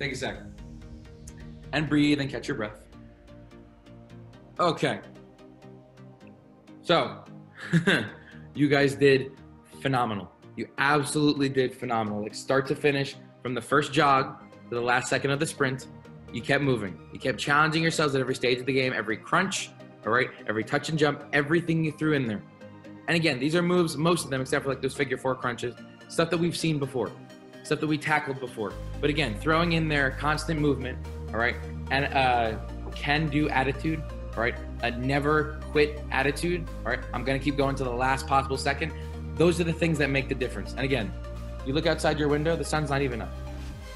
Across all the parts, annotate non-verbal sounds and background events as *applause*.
a sec. And breathe and catch your breath. Okay. So, *laughs* you guys did phenomenal. You absolutely did phenomenal. Like start to finish, from the first jog to the last second of the sprint, you kept moving. You kept challenging yourselves at every stage of the game, every crunch, all right, every touch and jump, everything you threw in there. And again, these are moves, most of them, except for like those figure four crunches, stuff that we've seen before, stuff that we tackled before. But again, throwing in there constant movement, all right, and uh, can do attitude, all right, a never quit attitude, all right, I'm gonna keep going to the last possible second. Those are the things that make the difference. And again, you look outside your window, the sun's not even up.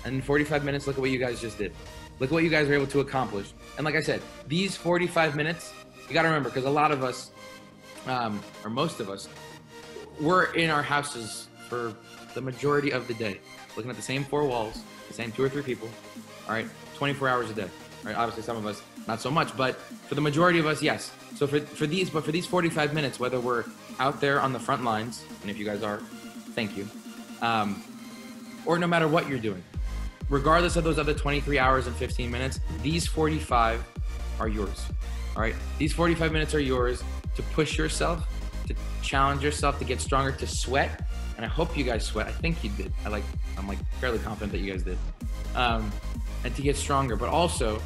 And in 45 minutes, look at what you guys just did. Look what you guys were able to accomplish. And like I said, these 45 minutes, you got to remember, because a lot of us, um, or most of us, we're in our houses for the majority of the day, looking at the same four walls, the same two or three people, all right, 24 hours a day. Right? Obviously, some of us not so much, but for the majority of us, yes. So for, for these, but for these 45 minutes, whether we're out there on the front lines, and if you guys are, thank you, um, or no matter what you're doing, regardless of those other 23 hours and 15 minutes, these 45 are yours. All right. These 45 minutes are yours to push yourself, to challenge yourself, to get stronger, to sweat. And I hope you guys sweat. I think you did. I like, I'm like fairly confident that you guys did. Um, and to get stronger, but also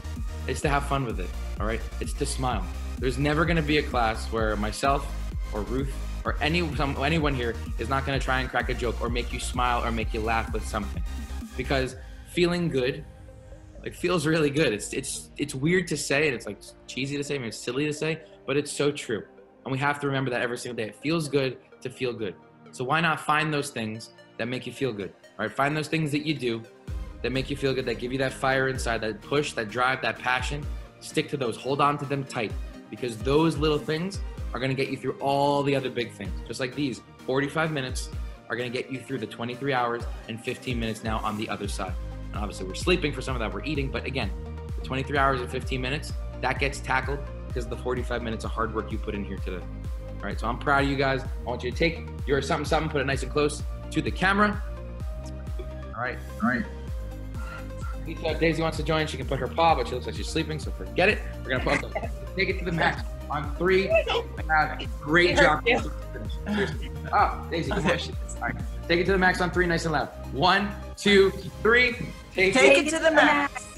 it's to have fun with it. All right. It's to smile. There's never going to be a class where myself or Ruth or any some, anyone here is not going to try and crack a joke or make you smile or make you laugh with something because feeling good like feels really good it's it's it's weird to say and it's like cheesy to say and it's silly to say but it's so true and we have to remember that every single day it feels good to feel good so why not find those things that make you feel good right find those things that you do that make you feel good that give you that fire inside that push that drive that passion stick to those hold on to them tight because those little things are going to get you through all the other big things. Just like these 45 minutes are going to get you through the 23 hours and 15 minutes now on the other side. And obviously, we're sleeping for some of that, we're eating. But again, the 23 hours and 15 minutes, that gets tackled because of the 45 minutes of hard work you put in here today. All right, so I'm proud of you guys. I want you to take your something, something, put it nice and close to the camera. All right, all right. If Daisy wants to join, she can put her paw, but she looks like she's sleeping, so forget it. We're gonna put take it to the max on three. Great job. Oh, Daisy, come on. All right, take it to the max on three, nice and loud. One, two, three. Take, take it, it to the max.